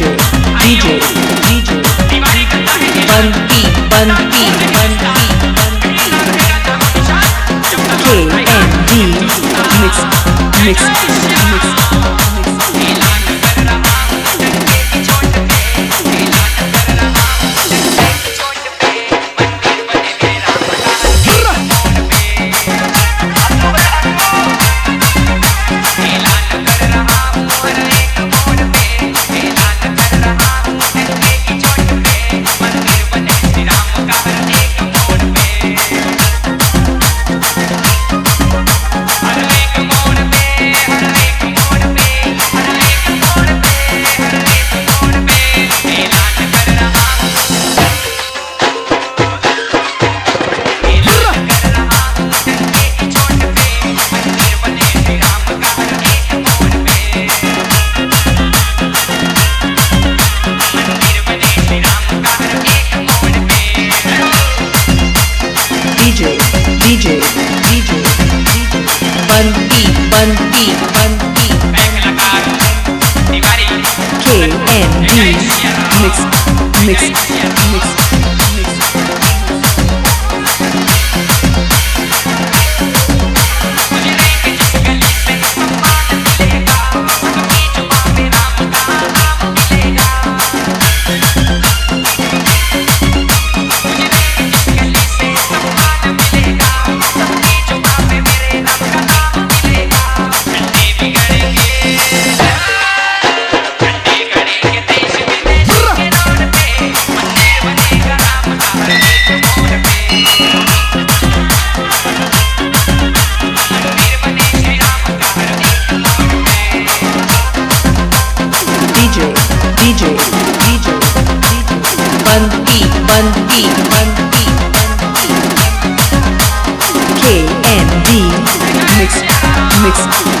DJ DJ DJ. बनती बनती बनती K N D mix mix KND Mix Mix Mix. DJ, DJ, Banti, Banti, Banti, KND, mix, mix.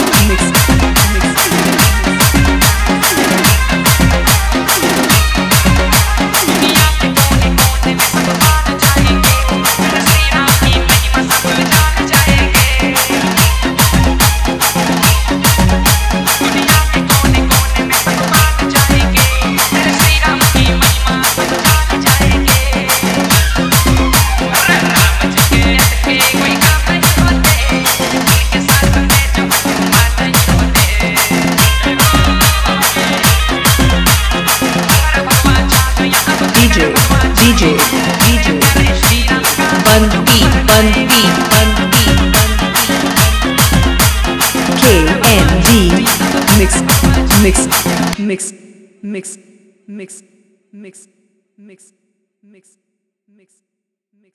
DJ, DJ, DJ, Banti, Banti, Banti. KND mix, mix, mix, mix, mix, mix, mix, mix, mix, mix.